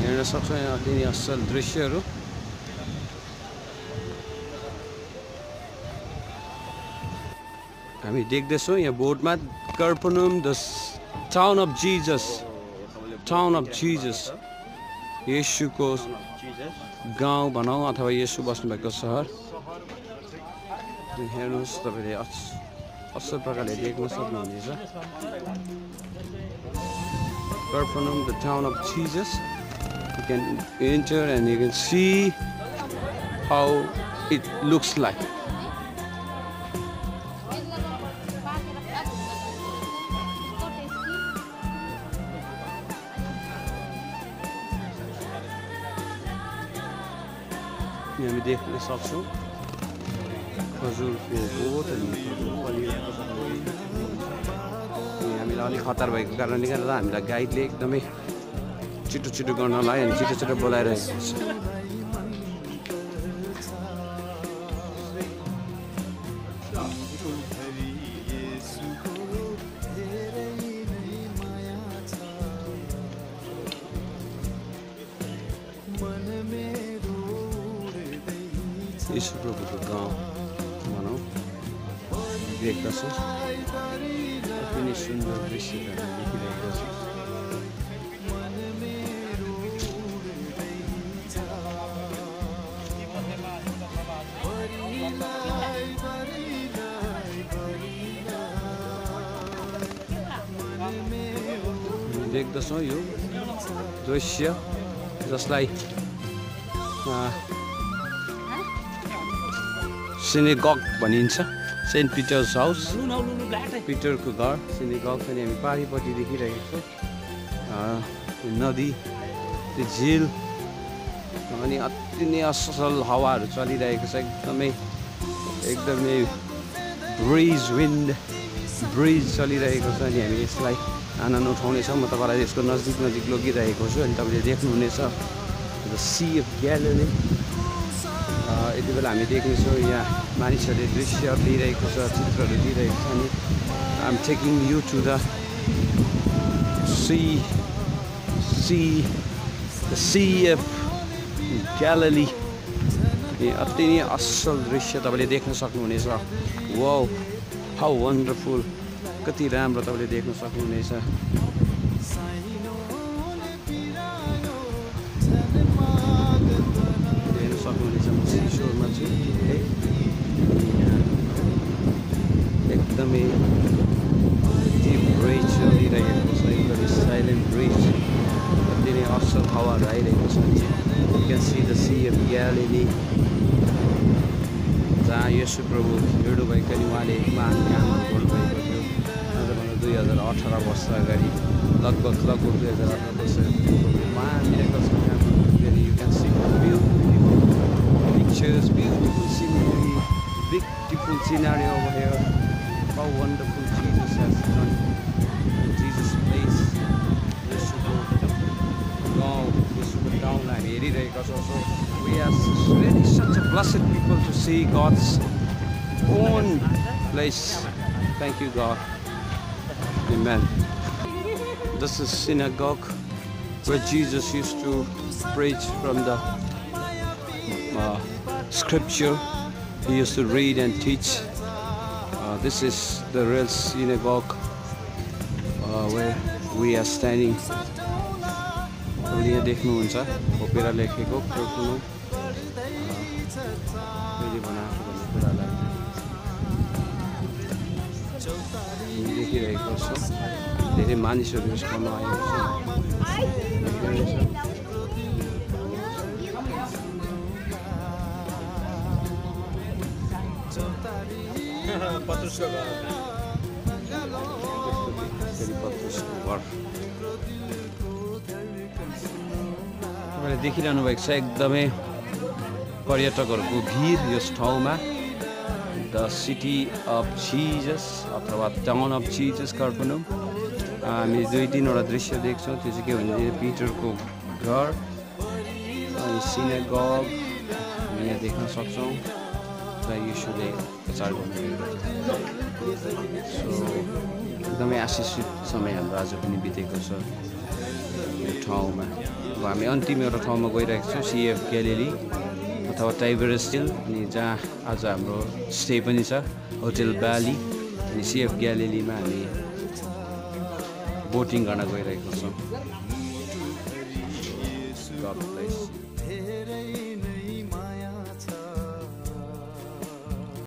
हेर्न सक्छौँ यहाँ नै असल दृश्यहरू हामी देख्दैछौँ यहाँ बोर्डमा Capernaum the town of Jesus town of Jesus येसुको गाउँ भनौँ अथवा येसु बस्नुभएको सहर हेर्नुहोस् तपाईँले अस- असल प्रकारले देख्न सक्नुहुनेछ Perfume, the town of Jesus. You can enter and you can see how it looks like. यहाँ हामी देख्न सक्छौँ खजुरको बोट अनि खजुर फलिरहेको छ। अनि हामीलाई अलिक हतार भएको कारणले गर्दा हामीलाई गाइडले एकदमै छिटो छिटो गर्नलाई अनि छिटो छिटो बोलाइरहेको छ। यीशु प्रभुको गाउँ भनौँ। देख्दछौँ। अति नै सुन्दर हामी देखिरहेका छौँ देख्दछौँ यो दृश्य जसलाई अँ, सिनेगग भनिन्छ। Saint Peter's house. पिटरको घर सिनेगग पनि हामी पारिपट्टि देखिरहेको छौँ। नदी त्यो झिल अनि अति नै असल हावाहरू चलिरहेको छ। एकदमै एकदमै ब्रिज विन्ड ब्रिज चलिरहेको छ अनि हामी यसलाई आनन्द उठाउनेछौँ। म तपाईँलाई यसको नजिक नजिक लगिरहेको छु अनि तपाईँले देख्नुहुनेछ। द सी अफ ग्यालेरी यति बेला हामी देख्नेछौँ यहाँ मानिसहरूले दृश्य लिइरहेको छ चित्रहरू लिइरहेको छ अनि I'm taking you to the sea sea the Sea of Galilee अति नै असल दृश्य तपाईँले देख्न सक्नुहुनेछ। वा हाउ वन्डरफुल कति राम्रो तपाईँले देख्न सक्नुहुनेछ। असल हावाहरू आइरहेको छ you can see the sea of Galilee जहाँ यसु प्रभु हिँड्नुभएको अनि उहाँले महान कामहरू गर्नुभएको थियो भन्दा दुई हजार अठार वर्ष अगाडि लगभग लगभग दुई हजार अठार वर्ष महान मिराकल्स काम अनि you can see beautiful pictures, beautiful scenery, beautiful scenario over here. How wonderful Jesus We are really such a blessed people to see God's own place. Thank you, God. Amen. This is synagogue where Jesus used to preach from the uh, scripture. He used to read and teach. Uh, this is the real synagogue uh, where we are standing तपाईँले यहाँ देख्नुहुन्छ खोपेर लेखेको कर्कुनु मैले बनाएको भन्ने कुरालाई देखिरहेको छौँ। धेरै मानिसहरू यस ठाउँमा आएको छ। पत्रुसको घर तपाईँले देखिरहनु भएको छ एकदमै पर्यटकहरूको भिड यस ठाउँमा। द सिटी अफ चिजस अथवा टाउन अफ चिजस कर्पनुम हामी दुई तिनवटा दृश्य देख्छौँ त्यो चाहिँ के भन्छ पिटरको घर अनि सिनेगग। हामी यहाँ देख्न सक्छौँ र यीशुले प्रचार गर्नुभएको सो एकदमै आशिषित समय हाम्रो आज पनि बितेको छ। ठाउँमा अब हामी अन्तिम एउटा ठाउँमा गइरहेको छौँ सिएफ ग्यालेरी अथवा टाइगर स्टिल अनि जहाँ आज हाम्रो स्टे पनि छ होटेल बाली अनि सिएफ ग्यालेरीमा हामी बोटिङ गर्न गइरहेको छौँ.